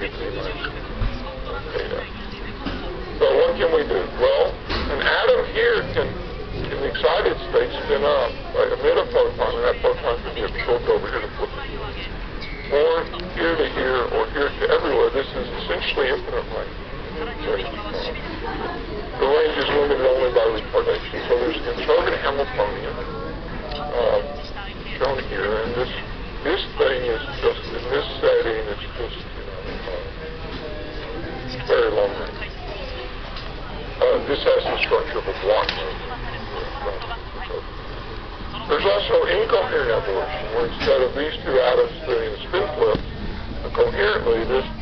So what can we do? Well, an atom here can, in the excited state, spin up, uh, emit a photon, and that photon can be absorbed over here to flip. Or here to here, or here to everywhere. This is essentially infinite range. The range is limited only by retardation. So there's a conserved Hamiltonian uh, shown here, and this this thing is just in this setting. It's just you know uh, very long range. Uh, this has the structure of a block There's also incoherent evolution, where instead of these two atoms doing a spin flip, coherently this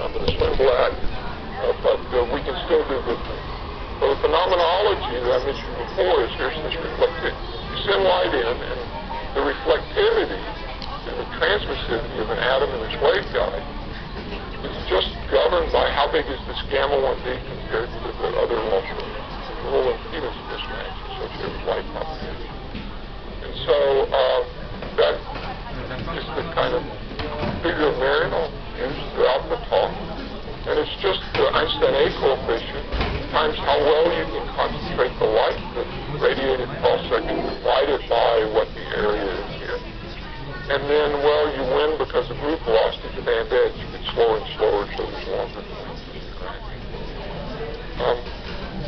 I'm going to swim black, uh, but uh, we can still do good the phenomenology that I mentioned before is here's this reflective. You send light in, and the reflectivity and the transmissivity of an atom in its waveguide is just governed by how big is this gamma 1D compared to the other ultra. The whole impedance mismatch associated with light propagation. And so, um, that is the kind of bigger variable throughout the talk. And it's just the Einstein A coefficient times how well you can concentrate the light that's radiated cross section divided by what the area is here. And then, well, you win because the group velocity to band edge get slower and slower, so it's longer. Um,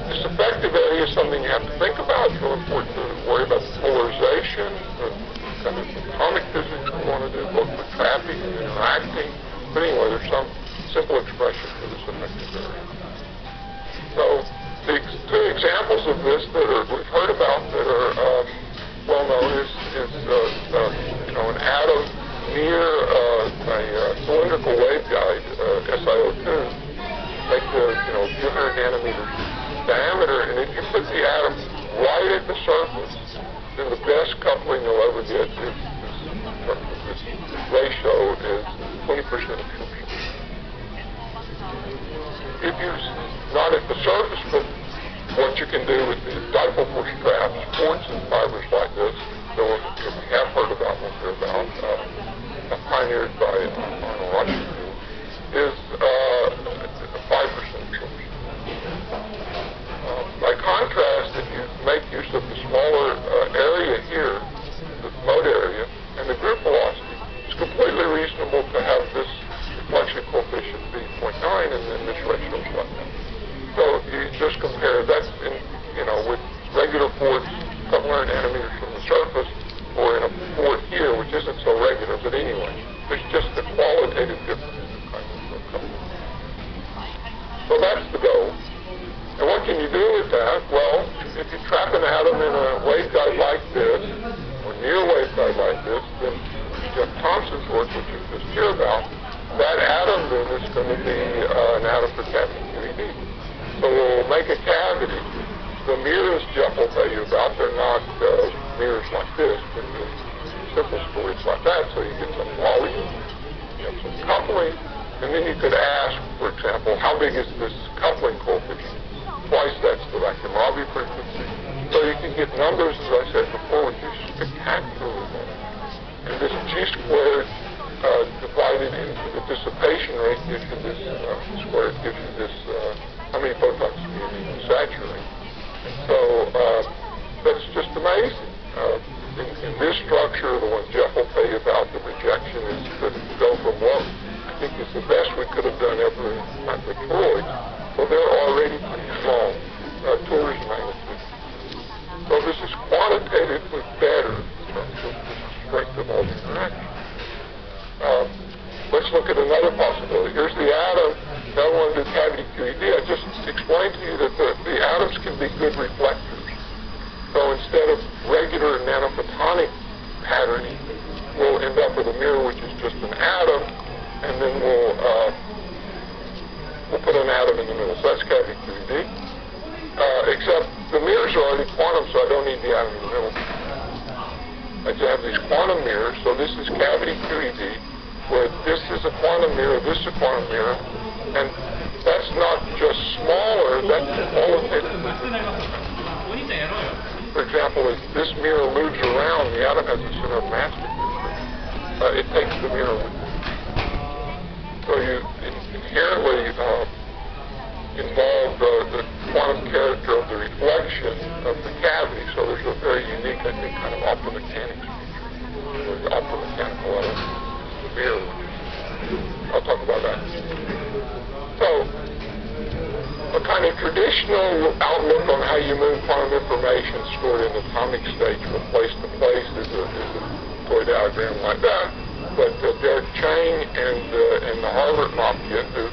this effective area is something you have to think about. It's important to bem, olha, eu estava abuse, not at the surface. Centimeters from the surface or in a fourth year, which isn't so regular, but anyway, there's just the qualitative difference in the kind of company. So that's the goal. And what can you do with that? Well, if you trap an atom in a waveguide like this, or near waveguide like this, then Jeff Thompson's work, which you just hear about, that atom then is going to be uh, an atom for cavity QED. So we'll make a cavity the mirrors Jeff will tell you about, they're not uh, mirrors like this, but simple stories like that, so you get some volume, you some coupling, and then you could ask, for example, how big is this coupling coefficient? Twice that's the vacuum Rabi frequency. So you can get numbers look at another possibility. Here's the atom. No one is having QED. I just explained to you that the, the atoms can be good reflectors. So instead of regular nanophotonic patterning, we'll end up with a mirror which is just an atom, and then we'll uh, we'll put an atom in the middle. So that's cavity 3D. Uh, except the mirrors are already quantum, so I don't need the atom in the middle. I just have these quantum mirrors, so this is cavity 3D where this is a quantum mirror, this is a quantum mirror, and that's not just smaller, that's qualitatively. For example, if this mirror moves around, the atom has a center of mass uh, it takes the mirror with it. So you inherently uh, involve the, the quantum character of the reflection of the cavity. So there's a very unique, I think, kind of optomechanics the mirror. I'll talk about that. So a kind of traditional outlook on how you move quantum information stored in atomic state from place to place is a, is a toy diagram like that. But uh, Darrick Chang and, uh, and the Harvard Mafia, who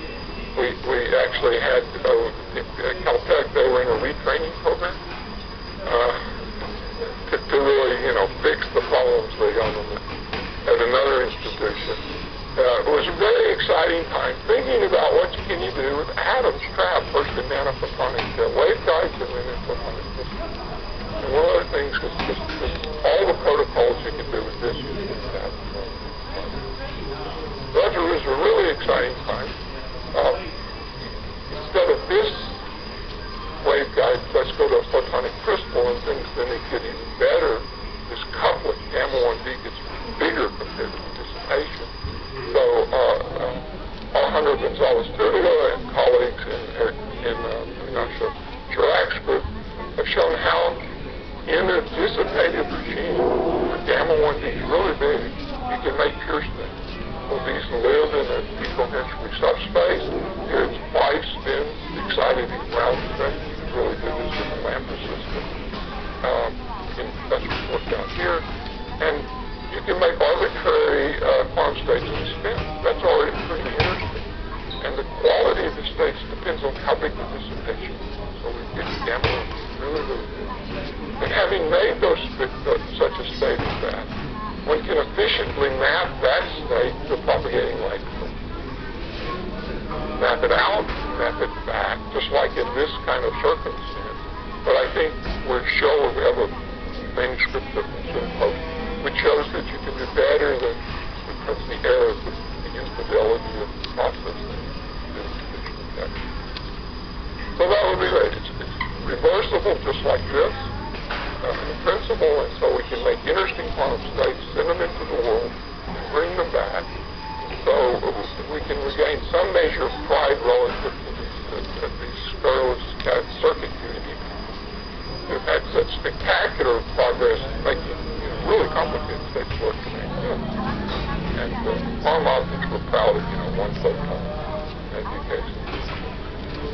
we, we actually had uh, at Caltech, they were in a retraining program uh, to, to really, you know, fix the problems they got them at another institution. Uh, it was a very exciting time thinking about what you can you do with atoms trapped first in nanophotonic uh, waveguides and then in photonic systems. And one of the things is just, just all the protocols you can do with this with that. That was a really exciting time. Um, instead of this waveguide, let's go to a photonic crystal and things then they get even better. This couplet, gamma 1D, gets bigger compared to dissipation. So uh, uh, Alejandro Gonzalez Tudela and colleagues in, in uh, Ignacio Cirac's group have shown how in a dissipated regime, the gamma 1D is really big. Can make things. So these live in a subspace. Here back, just like in this kind of circumstance. But I think we show we have a manuscript of post, which shows that you can do better than because the error, the, the infidelity of the process So that would be great. It's, it's reversible just like this uh, principle, and so we can make interesting quantum states, send them into the world, and bring them back. So we can regain some measure of pride relative these scurrilous circuit unity who've had such spectacular progress making you know, really complicated states work to. And uh, quantum optics were proud of, you know, one photon education.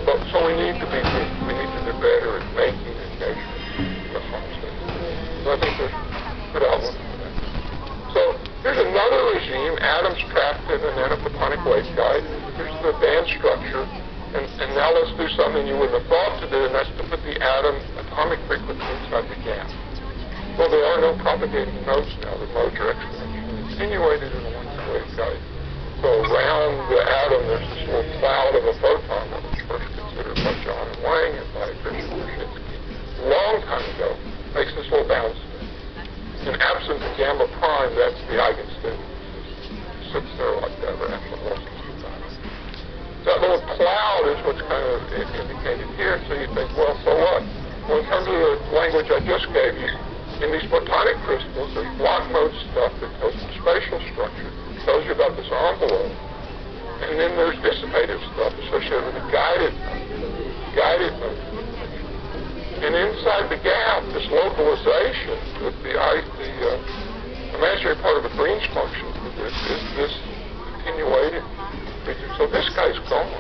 But, so we need to be, we need to do better at making and measuring the quantum so I think there's good outlook for that. So here's another regime, atoms trapped in a nanophotonic waveguide. Here's the band structure. Let's do something you wouldn't have thought to do, and that's to put the atom atomic frequency inside the gap. Well, there are no propagating modes now. The modes are exponentially attenuated in a one waveguide. So around the atom, there's this little cloud of a photon that was first considered by John and Wang and by Christian a long time ago makes this little bounce. In absence of gamma prime, that's the eigenstate. It sits there cloud is what's kind of indicated here, so you think, well, so what? Well, in terms of the language I just gave you, in these photonic crystals, there's Bloch mode stuff that tells you spatial structure, tells you about this envelope, and then there's dissipative stuff associated with the guided guided. And inside the gap, this localization, the, the, the uh, imaginary part of the Green's function this is this attenuated. So this guy's gone.